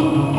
Gracias.